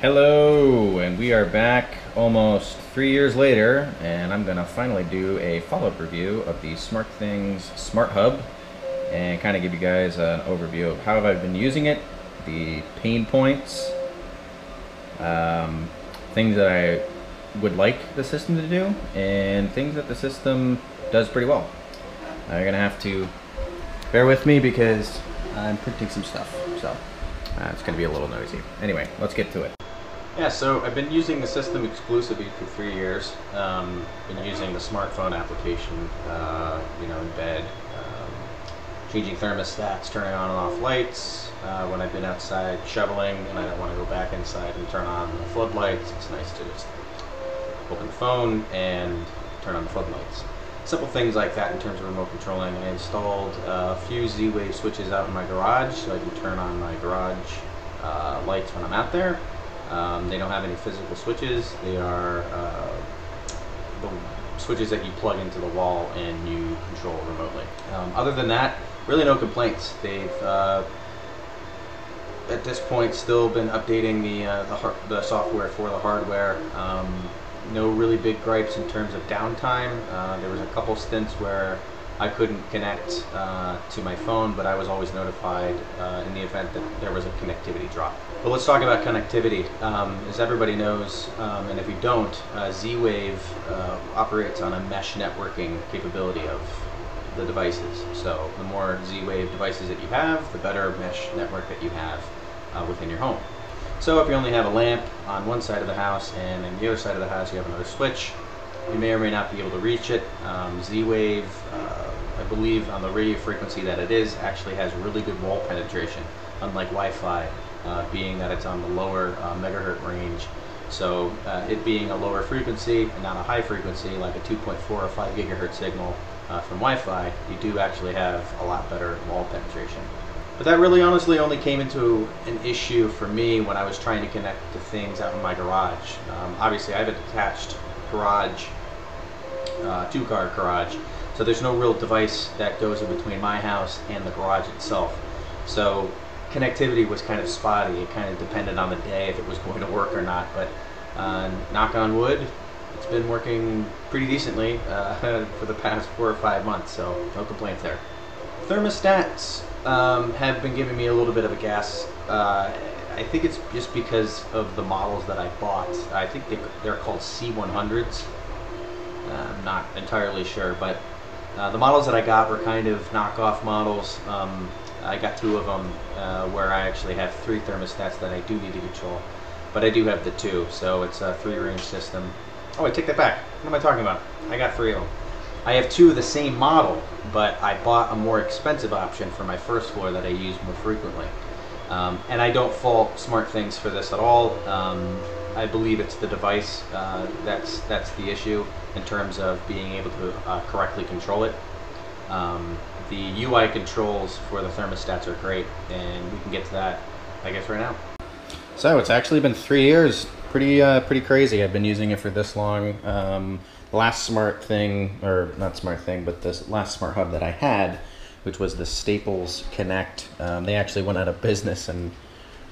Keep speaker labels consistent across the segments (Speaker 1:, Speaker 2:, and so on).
Speaker 1: Hello, and we are back almost three years later, and I'm gonna finally do a follow-up review of the SmartThings Smart Hub, and kind of give you guys an overview of how I've been using it, the pain points, um, things that I would like the system to do, and things that the system does pretty well. Uh, you're gonna have to bear with me because I'm printing some stuff, so uh, it's gonna be a little noisy. Anyway, let's get to it. Yeah, so I've been using the system exclusively for three years. Um, been using the smartphone application, uh, you know, in bed, um, changing thermostats, turning on and off lights. Uh, when I've been outside shoveling and I don't want to go back inside and turn on the floodlights, it's nice to just open the phone and turn on the floodlights. Simple things like that in terms of remote controlling. I installed a few Z-Wave switches out in my garage so I can turn on my garage uh, lights when I'm out there. Um, they don't have any physical switches. They are uh, the switches that you plug into the wall and you control remotely. Um, other than that, really no complaints. They've uh, at this point still been updating the uh, the, the, software for the hardware. Um, no really big gripes in terms of downtime. Uh, there was a couple stints where I couldn't connect uh, to my phone, but I was always notified uh, in the event that there was a connectivity drop. But let's talk about connectivity. Um, as everybody knows, um, and if you don't, uh, Z-Wave uh, operates on a mesh networking capability of the devices. So the more Z-Wave devices that you have, the better mesh network that you have uh, within your home. So if you only have a lamp on one side of the house and on the other side of the house you have another switch, you may or may not be able to reach it. Um, Z-Wave, uh, I believe on the radio frequency that it is, actually has really good wall penetration, unlike Wi-Fi, uh, being that it's on the lower uh, megahertz range. So uh, it being a lower frequency and not a high frequency, like a 2.4 or 5 gigahertz signal uh, from Wi-Fi, you do actually have a lot better wall penetration. But that really honestly only came into an issue for me when I was trying to connect to things out in my garage. Um, obviously I have a detached garage uh, two-car garage. So there's no real device that goes in between my house and the garage itself. So connectivity was kind of spotty. It kind of depended on the day if it was going to work or not. But uh, knock on wood, it's been working pretty decently uh, for the past four or five months. So no complaints there. Thermostats um, have been giving me a little bit of a gas. Uh, I think it's just because of the models that I bought. I think they're called C100s. I'm not entirely sure, but uh, the models that I got were kind of knockoff models. Um, I got two of them uh, where I actually have three thermostats that I do need to control, but I do have the two, so it's a three-range system. Oh, I take that back. What am I talking about? I got three of them. I have two of the same model, but I bought a more expensive option for my first floor that I use more frequently. Um, and I don't fault SmartThings for this at all. Um, I believe it's the device uh, that's that's the issue in terms of being able to uh, correctly control it. Um, the UI controls for the thermostats are great, and we can get to that, I guess, right now. So it's actually been three years. Pretty uh, pretty crazy. I've been using it for this long. Um, last smart thing, or not smart thing, but this last smart hub that I had, which was the Staples Connect. Um, they actually went out of business, and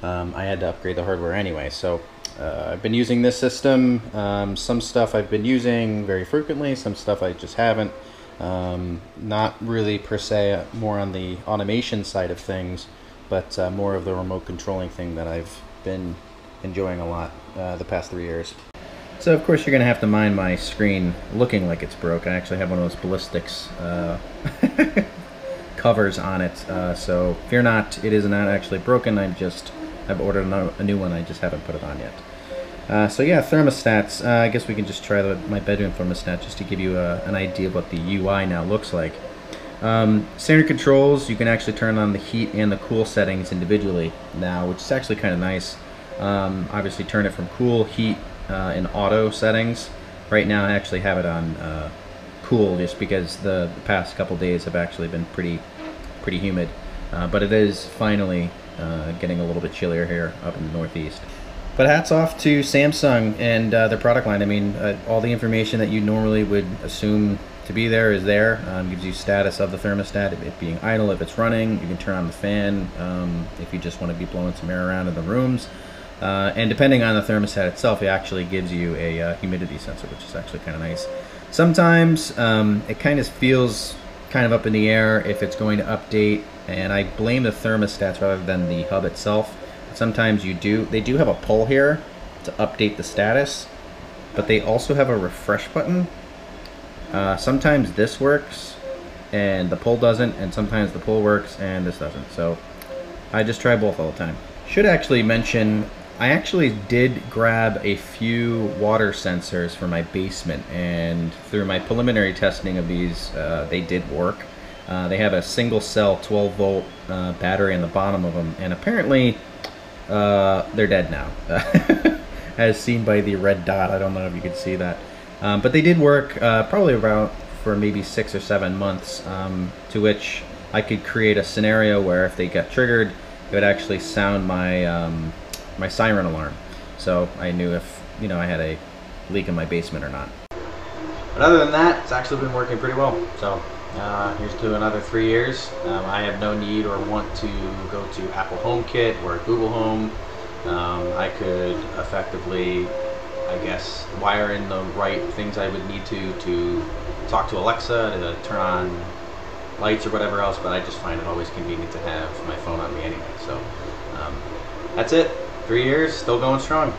Speaker 1: um, I had to upgrade the hardware anyway. So uh, I've been using this system. Um, some stuff I've been using very frequently, some stuff I just haven't. Um, not really per se, uh, more on the automation side of things, but uh, more of the remote controlling thing that I've been enjoying a lot uh, the past three years. So of course you're going to have to mind my screen looking like it's broke. I actually have one of those ballistics uh, covers on it, uh, so fear not, it is not actually broken. I'm just I've ordered a new one. I just haven't put it on yet. Uh, so yeah, thermostats. Uh, I guess we can just try the, my bedroom thermostat just to give you a, an idea of what the UI now looks like. Um, standard controls, you can actually turn on the heat and the cool settings individually now, which is actually kind of nice. Um, obviously turn it from cool, heat, uh, in auto settings. Right now I actually have it on uh, cool just because the, past couple days have actually been pretty, pretty humid. Uh, but it is finally uh, getting a little bit chillier here up in the Northeast. But hats off to Samsung and uh, their product line. I mean, uh, all the information that you normally would assume to be there is there. Um, gives you status of the thermostat, it being idle, if it's running. You can turn on the fan um, if you just want to be blowing some air around in the rooms. Uh, and depending on the thermostat itself, it actually gives you a uh, humidity sensor, which is actually kind of nice. Sometimes um, it kind of feels kind of up in the air if it's going to update, and I blame the thermostats rather than the hub itself. Sometimes you do, they do have a pull here to update the status, but they also have a refresh button. Uh, sometimes this works and the pull doesn't, and sometimes the pull works and this doesn't. So I just try both all the time. Should actually mention I actually did grab a few water sensors for my basement, and through my preliminary testing of these, uh, they did work. Uh, they have a single cell 12 volt uh, battery in the bottom of them, and apparently uh, they're dead now, as seen by the red dot. I don't know if you could see that, um, but they did work uh, probably about for maybe six or seven months. Um, to which I could create a scenario where if they got triggered, it would actually sound my um, my siren alarm. So I knew if, you know, I had a leak in my basement or not. But other than that, it's actually been working pretty well. So uh, here's to another three years. Um, I have no need or want to go to Apple HomeKit or Google Home. Um, I could effectively, I guess, wire in the right things I would need to to talk to Alexa to turn on lights or whatever else, but I just find it always convenient to have my phone on me anyway. So um, that's it. Three years, still going strong.